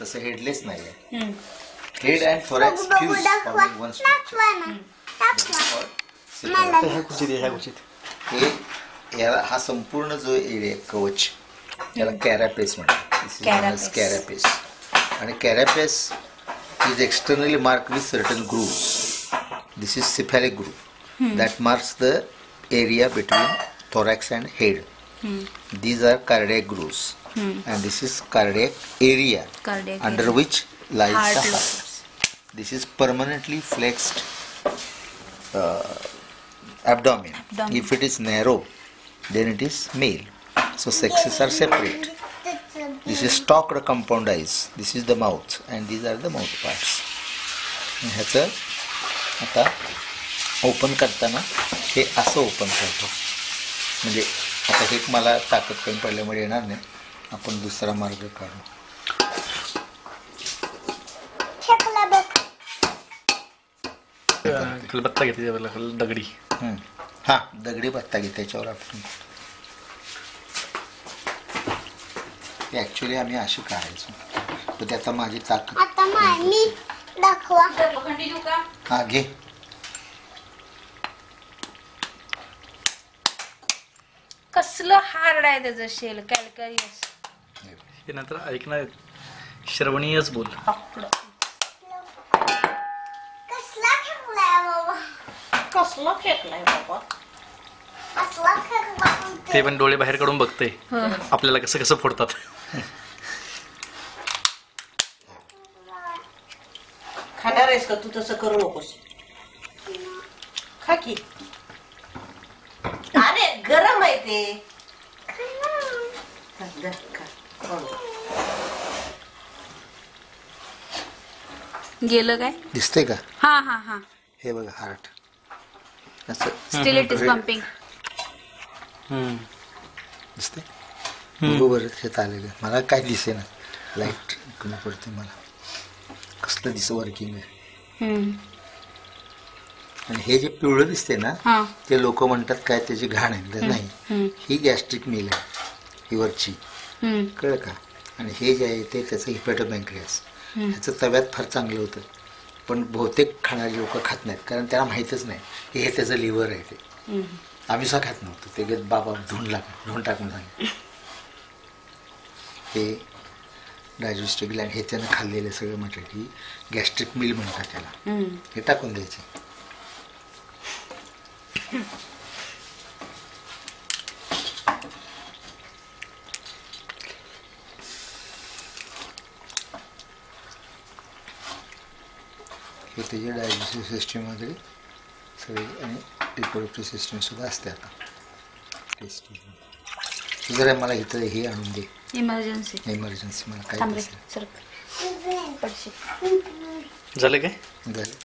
तसं हेडलेस नाही आहे. Head and thorax fuse forming one structure हे याला हा संपूर्ण जो एरिया कवच याला कॅरापेस म्हणतात. कॅरापेस आणि carapace is externally mark with certain grooves this is cephalic groove that marks the area between thorax and head. These are cardiac grooves, and this is cardiac area Cardiac under area. which lies Heart the heart. loss. This is permanently flexed uh, abdomen. Abdomen. If it is narrow, then it is male. So sexes are separate. This is stalked compound eyes. This is the mouth, and these are the mouth parts. ह्याचं आता open करताना हे असं open करतो म्हणजे आता हे मला ताकद कमी पडल्यामुळे येणार नाही. आपण दुसरा मार्ग काढू. खलबत्ता घेते दगडी. हा. दगडी बत्ता घे त्याच्यावर आपण. ऍक्च्युली आम्ही अशी काढायचो. तर ते आता माझी ताकद. आता मामी दाखवा. हा घे. कसलं हार्ड आहे त्याचं शेल? कॅल्करियस. हे नंतर ऐकणार श्रवणीयच बोल. कसला बाबा? कसला फेकलाय बाबा? कसला ते? पण डोळे बाहेर काढून बघते आपल्याला कसं कसं फोडतात. खाणार आहेस का तू? तसं करू नकोस. खा की. अरे गरम आहे ते. हो. गेलं काय? दिसतंय का? हा हा हा. हे बघा हार्ट. असं. स्टिल इट इज पंपिंग हम्म. दिसतंय? बरोबर हे आलेलं मला काय दिसे ना लाइट कमी पडते मला. कसलं दिसं वर्किंग आहे. आणि हे जे पिवळं दिसते ना हा. ते लोक म्हणतात काय त्याची घाण आहे. नाही. ही गॅस्ट्रिक मिल आहे ही वरची. हम्म. कळलं का? आणि हे जे आहे ते त्याचं हिपॅटोबँक्रियास ह्याचं तव्यात फार चांगलं होतं. पण बहुतेक खाणारी लोक खात नाहीत कारण त्याला माहीतच नाही की हे त्याचं लिव्हर आहे ते. हम्म. आम्ही सुद्धा खात नव्हतो. ते गत बाबा धुवून लाग धुवून टाकून सांग हे डायजेस्टिव्ह ग्लँड हे त्यानं खाल्लेलं सगळं म्हटलं की गॅस्ट्रिक मिल म्हणतात त्याला. हम्म. हे टाकून द्यायचे. हे त्याच्या डायजेस्टिव्ह सिस्टीममध्ये सगळे आणि रिप्रोडक्टिव्ह सिस्टीमसुद्धा असते आता. टेस्ट जरा मला इथं हे आणून दे. इमर्जन्सी इमर्जन्सी मला काय झालं काय? झालं.